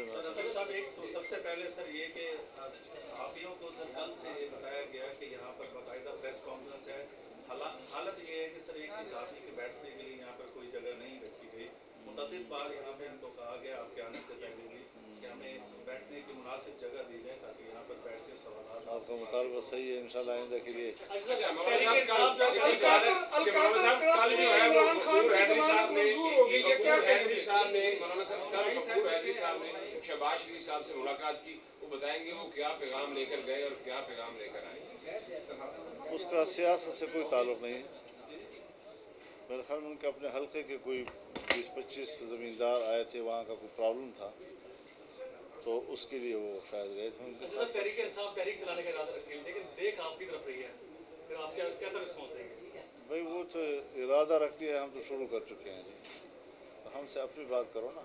صاحب، ایک سب سے پہلے سر یہ کہ صحافیوں کو سر کل سے یہ بتایا گیا کہ یہاں پر باقاعدہ پریس کانفرنس ہے۔ حالت یہ ہے کہ سر ایک صحافی کے بیٹھنے کے لیے یہاں پر کوئی جگہ نہیں رکھی گئی۔ متعدد بار یہاں پہ ان کو کہا گیا، آپ کے آنے سے پہلے بھی۔ کہ ہمیں بیٹھنے کی مناسب جگہ دی جائے تاکہ یہاں پر بیٹھ کے سوالات آپ کا مطالبہ صحیح ہے انشاءاللہ آئندہ کے لیے۔ نے شہباز شریف صاحب سے ملاقات کی وہ بتائیں گے وہ کیا پیغام لے کر گئے اور کیا پیغام لے کر آئے اس کا سیاست سے کوئی تعلق نہیں ہے۔ میرے خیال میں ان کے اپنے حلقے کے کوئی بیس پچیس زمیندار آئے تھے وہاں کا کوئی پرابلم تھا۔ تو اس کے لیے وہ شاید گئے تھے ان کے ساتھ۔ سر تحریک انصاف تحریک چلانے کا ارادہ رکھتے ہیں لیکن دیکھ آپ کی طرف رہی ہے۔ پھر آپ کیا کیسا رسپانس دیں گے؟ بھائی وہ تو ارادہ رکھتی ہے ہم تو شروع کر چکے ہیں جی۔ تو ہم سے اپنی بات کرو نا۔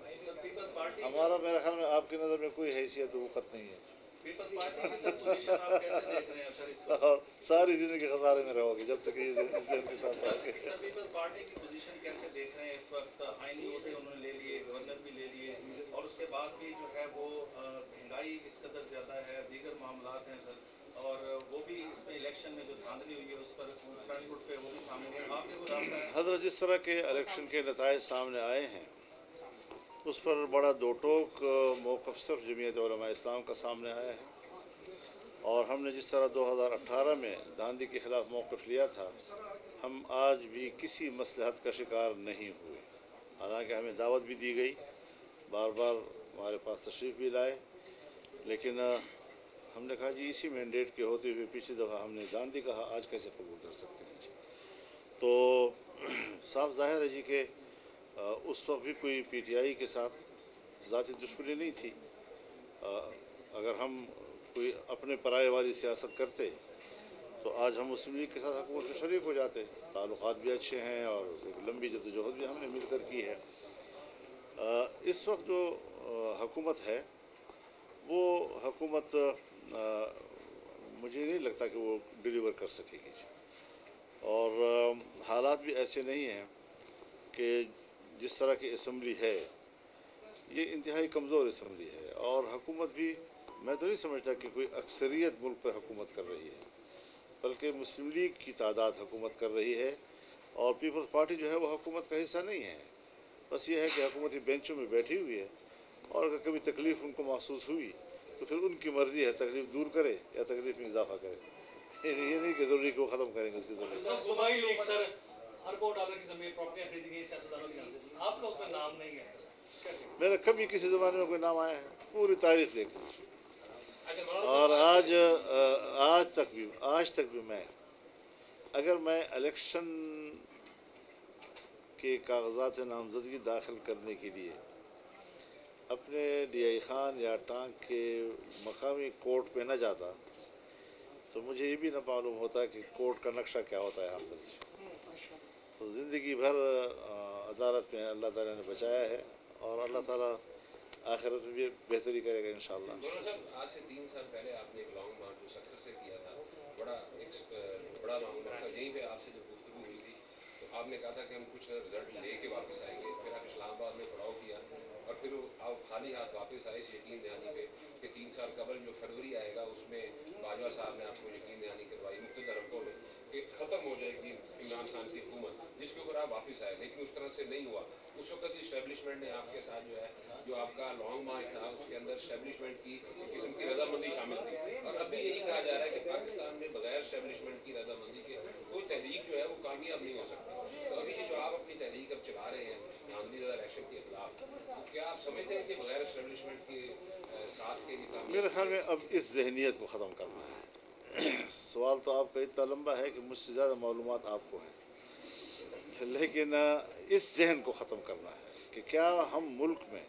ہمارا میرے خیال میں آپ کی نظر میں کوئی حیثیت وقت نہیں ہے۔ اور ساری زندگی خسارے میں رہو گی جب تک یہ کے ساتھ پیپلز پارٹی کی پوزیشن کیسے دیکھ رہے ہیں؟ اس وقت آئینی عہدے انہوں نے لے لیے گورنر بھی لے لیے۔ اور اس کے بعد بھی جو ہے وہ مہنگائی اس قدر زیادہ ہے، دیگر معاملات ہیں سر، اور وہ بھی اس میں الیکشن میں جو دھاندلی ہوئی ہے، اس پر فرنٹ فٹ پہ وہ بھی سامنے آپ کے کوئی حضرت، جس طرح کے الیکشن کے نتائج سامنے آئے ہیں، اس پر بڑا دو ٹوک موقف صرف جمعیت علماء اسلام کا سامنے آیا ہے۔ اور ہم نے جس طرح دو ہزار اٹھارہ میں داندھی کے خلاف موقف لیا تھا، ہم آج بھی کسی مصلحت کا شکار نہیں ہوئے۔ حالانکہ ہمیں دعوت بھی دی گئی۔ بار بار ہمارے پاس تشریف بھی لائے۔ لیکن ہم نے کہا جی اسی مینڈیٹ کے ہوتے ہوئے پچھلی دفعہ ہم نے گاندھی کہا آج کیسے قبول کر سکتے ہیں جی۔ تو صاف ظاہر ہے جی کہ اس وقت بھی کوئی پی ٹی آئی کے ساتھ ذاتی دشمنی نہیں تھی۔ اگر ہم کوئی اپنے پرائے والی سیاست کرتے، تو آج ہم مسلم لیگ کے ساتھ حکومت میں شریک ہو جاتے۔ تعلقات بھی اچھے ہیں اور ایک لمبی جدوجہد بھی ہم نے مل کر کی ہے۔ اس وقت جو حکومت ہے، وہ حکومت مجھے نہیں لگتا کہ وہ ڈلیور کر سکے گی جی۔ اور حالات بھی ایسے نہیں ہیں کہ جس طرح کی اسمبلی ہے، یہ انتہائی کمزور اسمبلی ہے۔ اور حکومت بھی، میں تو نہیں سمجھتا کہ کوئی اکثریت ملک پر حکومت کر رہی ہے، بلکہ مسلم لیگ کی تعداد حکومت کر رہی ہے اور پیپلز پارٹی جو ہے، وہ حکومت کا حصہ نہیں ہے۔ بس یہ ہے کہ حکومتی بینچوں میں بیٹھی ہوئی ہے اور اگر کبھی تکلیف ان کو محسوس ہوئی تو پھر ان کی مرضی ہے تکلیف دور کرے یا تکلیف میں اضافہ کرے۔ یہ نہیں کہ ضروری کہ وہ ختم کریں گے اس کی گے؟ میرا کبھی کسی زمانے میں کوئی نام آیا ہے؟ پوری تاریخ دیکھ لیجیے اچھا اور آج آج تک بھی آج تک بھی میں اگر میں الیکشن کے کاغذات نامزدگی داخل کرنے کے لیے اپنے ڈی آئی خان یا ٹانک کے مقامی کورٹ پہ نہ جاتا، تو مجھے یہ بھی نہ معلوم ہوتا کہ کورٹ کا نقشہ کیا ہوتا ہے حالت تو زندگی بھر عدالت میں اللہ تعالیٰ نے بچایا ہے اور اللہ تعالیٰ آخرت میں بھی بہتری کرے گا انشاءاللہ۔ مولانا صاحب، آج سے تین سال پہلے آپ نے ایک لانگ مارچ جو سکر سے کیا تھا، بڑا ایک بڑا لانگ مارچ یہیں پہ آپ سے جب گفتگو ہوئی تھی تو آپ نے کہا تھا کہ ہم کچھ رزلٹ لے کے واپس آئیں گے، پھر آپ اسلام آباد میں پڑاؤ کیا اور پھر آپ خالی ہاتھ واپس آئے اس یقین دہانی پہ کہ تین سال قبل جو فروری آئے گا، اس میں باجوہ صاحب نے آپ کو یقین دہانی کروائی مختلف حلقوں میں کہ ختم ہو جائے گی عمران خان کی حکومت، جس کے اوپر آپ واپس آئے، لیکن اس طرح سے نہیں ہوا۔ اس وقت اسٹیبلشمنٹ نے آپ کے ساتھ جو ہے، جو آپ کا لانگ مارچ تھا، اس کے اندر اسٹیبلشمنٹ کی قسم کی رضامندی شامل تھی۔ اور اب بھی یہی کہا جا رہا ہے کہ پاکستان میں بغیر اسٹیبلشمنٹ کی رضامندی کے کوئی تحریک جو ہے وہ کامیاب نہیں ہو سکتی تو ابھی یہ جو آپ اپنی تحریک اب چلا رہے ہیں، گاندھی زدہ الیکشن کے خلاف، تو کیا آپ سمجھتے ہیں کہ بغیر اسٹیبلشمنٹ کے ساتھ کے یہ میرے خیال میں اب اس ذہنیت کو ختم کرنا ہے۔ سوال تو آپ کا اتنا لمبا ہے کہ مجھ سے زیادہ معلومات آپ کو ہیں۔ لیکن اس ذہن کو ختم کرنا ہے کہ کیا ہم ملک میں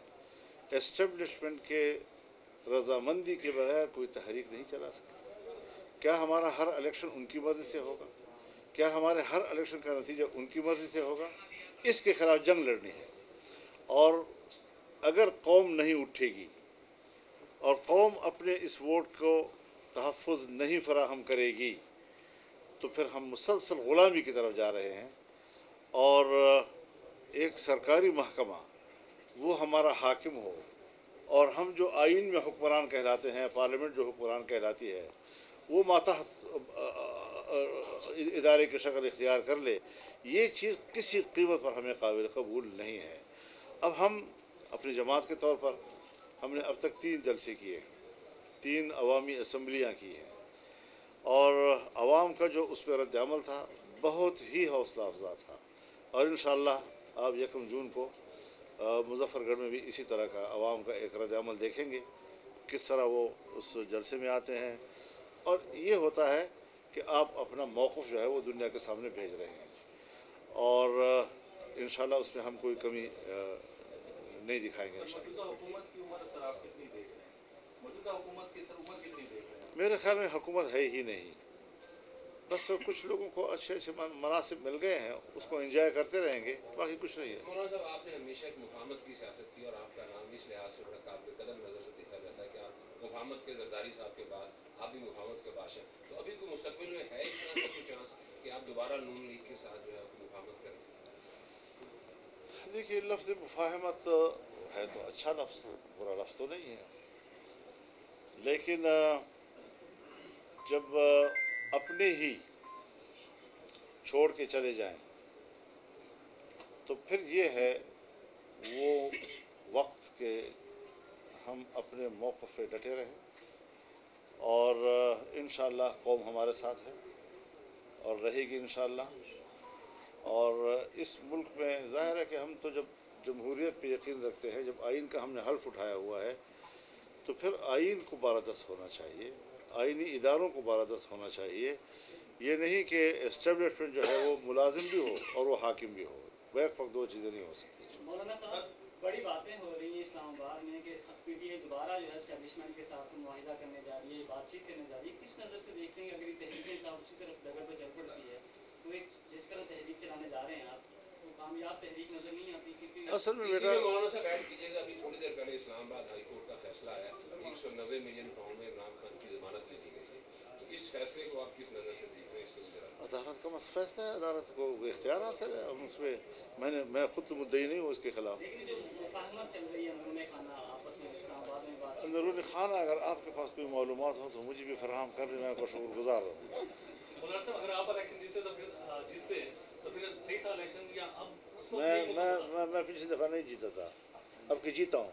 اسٹیبلشمنٹ کے رضامندی کے بغیر کوئی تحریک نہیں چلا سکتے کیا ہمارا ہر الیکشن ان کی مرضی سے ہوگا؟ کیا ہمارے ہر الیکشن کا نتیجہ ان کی مرضی سے ہوگا؟ اس کے خلاف جنگ لڑنی ہے۔ اور اگر قوم نہیں اٹھے گی اور قوم اپنے اس ووٹ کو تحفظ نہیں فراہم کرے گی، تو پھر ہم مسلسل غلامی کی طرف جا رہے ہیں۔ اور ایک سرکاری محکمہ، وہ ہمارا حاکم ہو۔ اور ہم جو آئین میں حکمران کہلاتے ہیں، پارلیمنٹ جو حکمران کہلاتی ہے، وہ ماتحت ادارے کی شکل اختیار کر لے، یہ چیز کسی قیمت پر ہمیں قابل قبول نہیں ہے۔ اب ہم اپنی جماعت کے طور پر ہم نے اب تک تین جلسے کیے، تین عوامی اسمبلیاں کی ہیں۔ اور عوام کا جو اس پہ رد عمل تھا، بہت ہی حوصلہ افزا تھا۔ اور انشاءاللہ آپ یکم جون کو مظفر گڑھ میں بھی اسی طرح کا عوام کا ایک رد عمل دیکھیں گے، کس طرح وہ اس جلسے میں آتے ہیں۔ اور یہ ہوتا ہے کہ آپ اپنا موقف جو ہے وہ دنیا کے سامنے بھیج رہے ہیں۔ اور انشاءاللہ اس میں ہم کوئی کمی نہیں دکھائیں گے میرے خیال میں حکومت ہے ہی نہیں۔ بس کچھ لوگوں کو اچھے اچھے مناسب مل گئے ہیں اس کو انجوائے کرتے رہیں گے باقی کچھ نہیں ہے۔ مولانا صاحب آپ نے ہمیشہ ایک مفاہمت کی سیاست کی اور آپ کا نام اس لحاظ سے بڑا قابل قدر نظر سے دیکھا جاتا ہے کہ مفاہمت کے زرداری صاحب کے بعد آپ بھی مفاہمت کے بادشاہ تو ابھی کوئی مستقبل میں ہے اس طرح کا چانس کہ آپ دوبارہ نون لیگ کے ساتھ جو ہے آپ مفاہمت کریں؟ دیکھیے، لفظ مفاہمت ہے تو اچھا لفظ، برا لفظ تو نہیں ہے۔ لیکن، جب اپنے ہی چھوڑ کے چلے جائیں، تو پھر یہ ہے، وہ وقت کے ہم اپنے موقف پہ ڈٹے رہیں اور انشاءاللہ قوم ہمارے ساتھ ہے اور رہے گی انشاءاللہ اور اس ملک میں ظاہر ہے کہ ہم تو جب جمہوریت پہ یقین رکھتے ہیں، جب آئین کا ہم نے حلف اٹھایا ہوا ہے، تو پھر آئین کو بارادست ہونا چاہیے، آئینی اداروں کو بارادست ہونا چاہیے۔ یہ نہیں کہ اسٹیبلشمنٹ جو ہے وہ ملازم بھی ہو اور وہ حاکم بھی ہو، بیک وقت دو چیزیں نہیں ہو سکتی۔ مولانا صاحب، بڑی باتیں ہو رہی ہیں اسلام آباد میں کہ پی ٹی آئی دوبارہ جو ہے اسٹیبلشمنٹ کے ساتھ معاہدہ کرنے جا رہی ہے بات چیت کرنے جا رہی ہے۔ کس نظر سے دیکھتے ہیں کہ اگر یہ تحریکیں صاحب اسی طرف ڈگر پہ چل پڑتی ہے تو ایک جس طرح تحریک چلانے جا رہے ہیں آپ تو کامیاب تحریک نظر نہیں آتی کیونکہ اصل میں اسی بیٹا میں مولانا صاحب ایڈ کیجیے گا ابھی تھوڑی دیر پہلے اسلام آباد ہائی کورٹ کا فیصلہ آیا۔ ایک سو نوے ملین پاؤنڈ میں عمران خان کی ضمانت لے لی گئی ہے۔ تو اس فیصلے کو آپ کس نظر سے دیکھ رہے ہیں؟ اس کو ذرا عدالت کا مس فیصلہ ہے عدالت کو اختیار حاصل ہے۔ اس میں نے میں خود تو مدعی نہیں ہوں اس کے خلاف۔ لیکن جو مفاہمت چل رہی ہے اندرون خانہ آپس میں اسلام آباد میں بات اندرون خانہ اگر آپ کے پاس کوئی معلومات ہو تو مجھے بھی فراہم کر دیں میں کو شکر گزار رہوں مولانا صاحب اگر آپ الیکشن جیتے تو پھر آ، جیتتے تو پھر صحیح تھا الیکشن یا اب اس وقت میں میں ہوتا؟ میں میں پچھلی دفعہ نہیں جیتا تھا اب کہ جیتا ہوں۔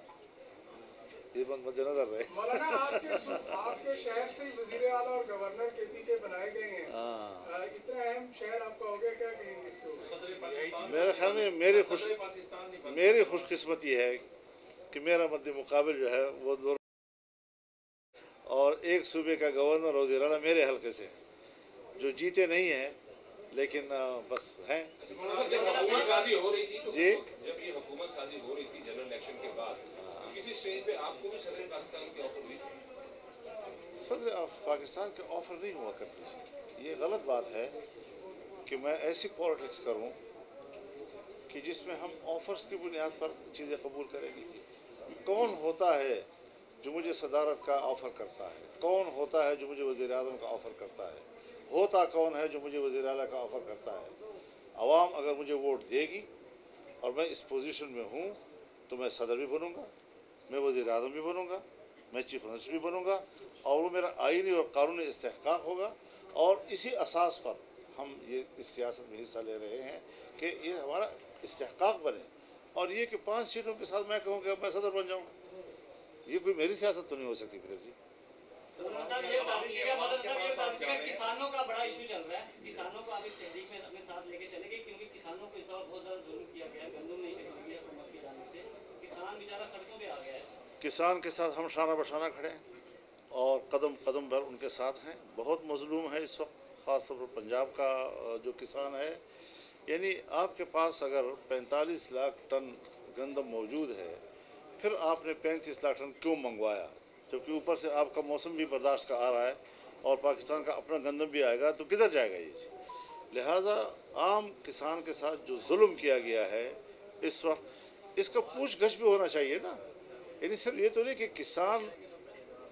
یہ بند مد نظر رہے۔ مولانا آپ کے سو- آپ کے شہر سے ہی وزیر اعلیٰ اور گورنر کے پی کے بنائے گئے ہیں۔ ہاں۔ آ، اتنا اہم شہر آپ کا ہو گیا کیا کہیں گے اس کے اوپر؟ صدر پاکستان میرے خیال میں میری خوش میری خوش قسمتی ہے کہ میرا مد مقابل جو ہے وہ دونوں اور ایک صوبے کا گورنر اور وزیر اعلیٰ میرے حلقے سے جو جیتے نہیں ہیں لیکن بس ہیں۔ مولانا صاحب جب حکومت سازی ہو رہی تھی تو جی۔ جب یہ حکومت سازی ہو رہی تھی جنرل الیکشن کے بعد کسی اسٹیج پہ آپ کو بھی صدر پاکستان کی آفر ہوئی تھی؟ صدر پاکستان کے آفر نہیں ہوا کرتی یہ غلط بات ہے کہ میں ایسی پالیٹکس کروں کہ جس میں ہم آفرز کی بنیاد پر چیزیں قبول کریں گے۔ کون ہوتا ہے جو مجھے صدارت کا آفر کرتا ہے۔ کون ہوتا ہے جو مجھے وزیر اعظم کا آفر کرتا ہے؟ ہوتا کون ہے جو مجھے وزیر اعلیٰ کا آفر کرتا ہے؟ عوام اگر مجھے ووٹ دے گی اور میں اس پوزیشن میں ہوں تو میں صدر بھی بنوں گا، میں وزیر اعظم بھی بنوں گا، میں چیف منسٹر بھی بنوں گا اور وہ میرا آئینی اور قانونی استحقاق ہوگا۔ اور اسی اساس پر ہم یہ اس سیاست میں حصہ لے رہے ہیں کہ یہ ہمارا استحقاق بنے۔ اور یہ کہ پانچ سیٹوں کے ساتھ میں کہوں کہ اب میں صدر بن جاؤں یہ کوئی میری سیاست تو نہیں ہو سکتی پھر جی؟ مولانا صاحب یہ ثابت کیا مولانا صاحب یہ ثابت کیا کسانوں کا بڑا ایشو چل رہا ہے۔ کسانوں کو آپ اس تحریک میں اپنے ساتھ لے کے چلیں گے کیونکہ کسانوں کو اس دفعہ بہت زیادہ ظلم کیا گیا ہے گندم نہیں خریدی ہے حکومت کی جانب سے۔ کسان بیچارہ سڑکوں پہ آ گیا ہے۔ کسان کے ساتھ ہم شانہ بشانہ کھڑے ہیں اور قدم قدم بھر ان کے ساتھ ہیں۔ بہت مظلوم ہے اس وقت خاص طور پر پنجاب کا جو کسان ہے۔ یعنی آپ کے پاس اگر پینتالیس لاکھ ٹن گندم موجود ہے پھر آپ نے پینتیس لاکھ ٹن کیوں منگوایا؟ جبکہ اوپر سے آپ کا موسم بھی برداشت کا آ رہا ہے اور پاکستان کا اپنا گندم بھی آئے گا، تو کدھر جائے گا یہ لہذا عام کسان کے ساتھ جو ظلم کیا گیا ہے اس وقت، اس کا پوچھ گچھ بھی ہونا چاہیے نا۔ یعنی صرف یہ تو نہیں کہ کسان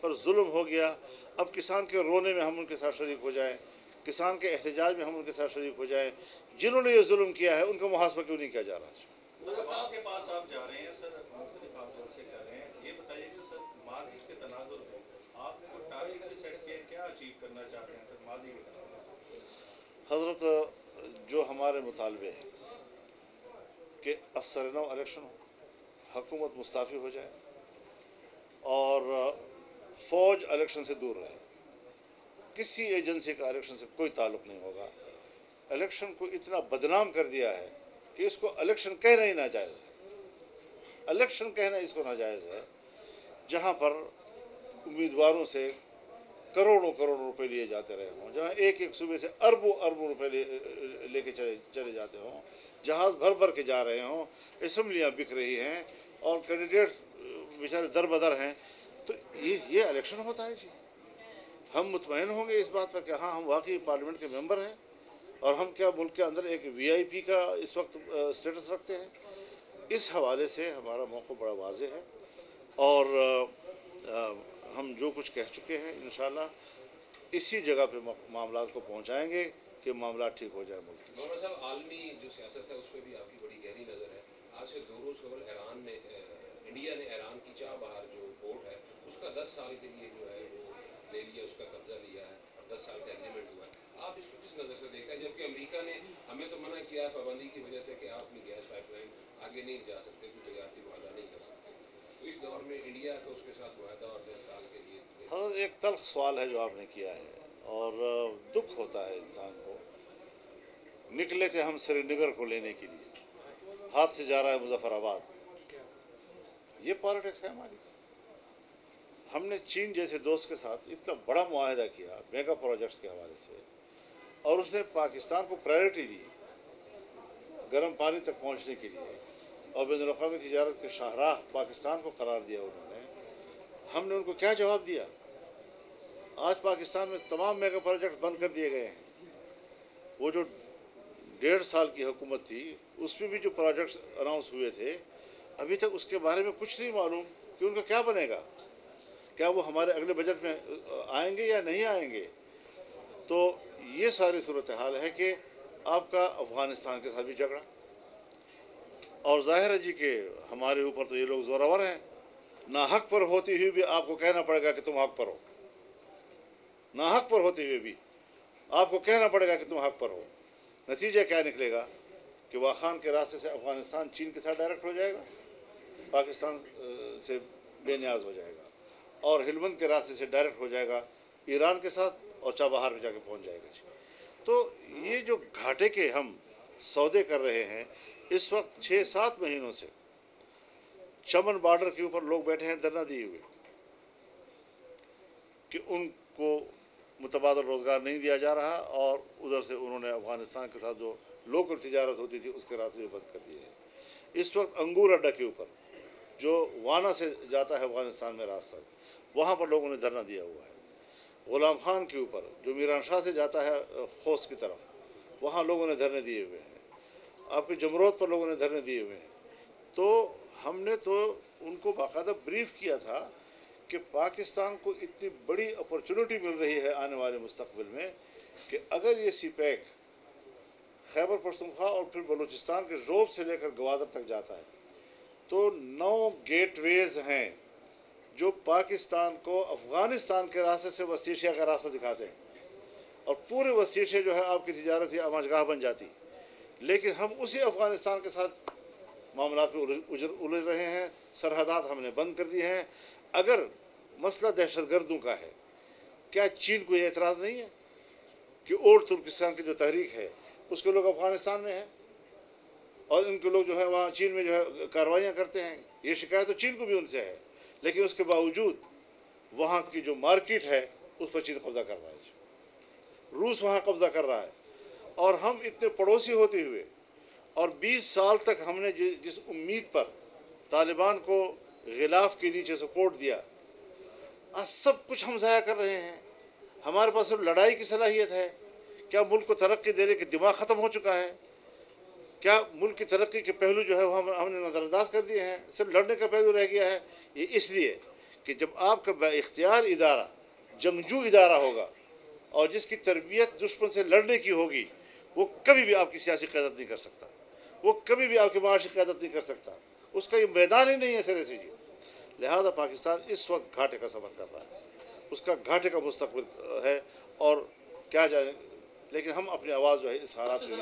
پر ظلم ہو گیا، اب کسان کے رونے میں ہم ان کے ساتھ شریک ہو جائیں، کسان کے احتجاج میں ہم ان کے ساتھ شریک ہو جائیں۔ جنہوں نے یہ ظلم کیا ہے، ان کا محاسبہ کیوں نہیں کیا جا رہا؟ سے کر رہے ہیں، یہ بتائیے کہ سر ماضی کے تناظر آپ ٹارگیٹ سیٹ کیا کیا اچیو کرنا چاہتے ہیں سر ماضی کے تناظر حضرت، جو ہمارے مطالبے ہیں کہ اثر نو الیکشن ہو، حکومت مستعفی ہو جائے اور فوج الیکشن سے دور رہے، کسی ایجنسی کا الیکشن سے کوئی تعلق نہیں ہوگا۔ الیکشن کو اتنا بدنام کر دیا ہے کہ اس کو الیکشن کہنا ہی ناجائز ہے۔ الیکشن کہنا اس کو ناجائز ہے، جہاں پر امیدواروں سے کروڑوں کروڑوں روپے لیے جاتے رہے ہوں، جہاں ایک ایک صوبے سے اربوں اربوں روپے لے کے چلے چلے جاتے ہوں، جہاز بھر بھر کے جا رہے ہوں، اسمبلیاں بک رہی ہیں اور کینڈیڈیٹ بیچارے در بدر ہیں۔ تو یہ یہ الیکشن ہوتا ہے جی۔ ہم مطمئن ہوں گے اس بات پر کہ ہاں ہم واقعی پارلیمنٹ کے ممبر ہیں اور ہم کیا ملک کے اندر ایک وی آئی پی کا اس وقت اسٹیٹس رکھتے ہیں؟ اس حوالے سے ہمارا موقع بڑا واضح ہے اور ہم جو کچھ کہہ چکے ہیں، انشاءاللہ اسی جگہ پہ معاملات کو پہنچائیں گے کہ معاملات ٹھیک ہو جائے ملک مولانا صاحب، عالمی جو سیاست ہے، اس پہ بھی آپ کی بڑی گہری نظر ہے۔ آج سے دو روز قبل ایران نے انڈیا نے ایران کی چاہ باہر جو پورٹ ہے، اس کا دس سال کے لیے جو ہے، وہ لے لیا، اس کا قبضہ لیا ہے اور دس سال کا ایگریمنٹ ہوا ہے۔ آپ اس کو کس نظر سے دیکھتے ہیں جبکہ امریکہ نے ہمیں تو منع کیا ہے پابندی کی وجہ سے کہ آپ آگے نہیں جا سکتے، کچھ تجارتی معاہدہ نہیں کر سکتے۔ تو اس دور میں انڈیا کا اس کے ساتھ معاہدہ اور دس سال کے لیے حضرت ہاں، ایک تلخ سوال ہے جو آپ نے کیا ہے، اور دکھ ہوتا ہے انسان کو۔ نکلے تھے ہم سری نگر کو لینے کے لیے۔ ہاتھ سے جا رہا ہے مظفر آباد۔ یہ پالیٹکس ہے ہماری۔ ہم نے چین جیسے دوست کے ساتھ اتنا بڑا معاہدہ کیا میگا پروجیکٹس کے حوالے سے، اور اس نے پاکستان کو پرائرٹی دی گرم پانی تک پہنچنے کے لیے۔ اور بین الاقوامی تجارت کے شاہراہ پاکستان کو قرار دیا انہوں نے، ہم نے ان کو کیا جواب دیا؟ آج پاکستان میں تمام میگا پروجیکٹ بند کر دیے گئے ہیں۔ وہ جو ڈیڑھ سال کی حکومت تھی، اس میں بھی جو پروجیکٹس اناؤنس ہوئے تھے، ابھی تک اس کے بارے میں کچھ نہیں معلوم کہ ان کا کیا بنے گا۔ کیا وہ ہمارے اگلے بجٹ میں آئیں گے یا نہیں آئیں گے؟ تو یہ ساری صورتحال ہے کہ آپ کا افغانستان کے ساتھ بھی جھگڑا۔ اور ظاہر ہے جی کہ ہمارے اوپر تو یہ لوگ زوراور ہیں۔ نہ حق پر ہوتی ہوئی بھی آپ کو کہنا پڑے گا کہ تم حق پر ہو۔ نہ حق پر ہوتی ہوئی بھی آپ کو کہنا پڑے گا کہ تم حق پر ہو۔ نتیجہ کیا نکلے گا؟ کہ واخان کے راستے سے افغانستان چین کے ساتھ ڈائریکٹ ہو جائے گا، پاکستان سے بے نیاز ہو جائے گا، اور ہلمند کے راستے سے ڈائریکٹ ہو جائے گا، ایران کے ساتھ، اور چابہار میں جا کے پہنچ جائے گا جی۔ تو یہ جو گھاٹے کے ہم سودے کر رہے ہیں اس وقت چھ سات مہینوں سے چمن بارڈر کے اوپر لوگ بیٹھے ہیں، دھرنا دیے ہوئے، کہ ان کو متبادل روزگار نہیں دیا جا رہا اور ادھر سے انہوں نے افغانستان کے ساتھ جو لوکل تجارت ہوتی تھی، اس کے راستے بھی بند کر دیے ہیں۔ اس وقت انگور اڈا کے اوپر، جو وانا سے جاتا ہے افغانستان میں راستہ، وہاں پر لوگوں نے دھرنا دیا ہوا ہے۔ غلام خان کے اوپر، جو میران شاہ سے جاتا ہے خوص کی طرف، وہاں لوگوں نے دھرنے دیے ہوئے ہیں۔ آپ کے جمروت پر لوگوں نے دھرنے دیے ہوئے ہیں۔ تو ہم نے تو ان کو باقاعدہ بریف کیا تھا کہ پاکستان کو اتنی بڑی اپرچونٹی مل رہی ہے آنے والے مستقبل میں کہ اگر یہ سی پیک خیبر پرسنخوا اور پھر بلوچستان کے روب سے لے کر گوادر تک جاتا ہے، تو نو گیٹ ویز ہیں جو پاکستان کو افغانستان کے راستے سے وسط ایشیا کا راستہ دکھاتے ہیں۔ اور پورے وسط ایشیا جو ہے آپ کی تجارت یا آماجگاہ بن جاتی۔ ہے لیکن ہم اسی افغانستان کے ساتھ معاملات میں الجھ رہے ہیں، سرحدات ہم نے بند کر دی ہیں۔ اگر مسئلہ دہشت گردوں کا ہے، کیا چین کو یہ اعتراض نہیں ہے کہ اور ترکستان کی جو تحریک ہے، اس کے لوگ افغانستان میں ہیں؟ اور ان کے لوگ جو ہے وہاں چین میں جو ہے، کاروائیاں کرتے ہیں۔ یہ شکایت تو چین کو بھی ان سے ہے، لیکن اس کے باوجود وہاں کی جو مارکیٹ ہے، اس پر چین قبضہ کر رہا ہے۔ روس وہاں قبضہ کر رہا ہے۔ اور ہم اتنے پڑوسی ہوتے ہوئے اور بیس سال تک ہم نے جس امید پر طالبان کو غلاف کے نیچے سپورٹ دیا، آج سب کچھ ہم ضائع کر رہے ہیں۔ ہمارے پاس صرف لڑائی کی صلاحیت ہے۔ کیا ملک کو ترقی دینے کے دماغ ختم ہو چکا ہے؟ کیا ملک کی ترقی کے پہلو جو ہے وہ ہم نے نظر انداز کر دیے ہیں؟ صرف لڑنے کا پہلو رہ گیا ہے۔ یہ اس لیے کہ جب آپ کا با اختیار ادارہ، جنگجو ادارہ ہوگا اور جس کی تربیت دشمن سے لڑنے کی ہوگی وہ کبھی بھی آپ کی سیاسی قیادت نہیں کر سکتا۔ وہ کبھی بھی آپ کی معاشی قیادت نہیں کر سکتا۔ اس کا یہ میدان ہی نہیں ہے سر سی جی لہذا پاکستان اس وقت گھاٹے کا سفر کر رہا ہے۔ اس کا گھاٹے کا مستقبل ہے اور کیا جائے لیکن ہم اپنی آواز جو ہے اس حالات میں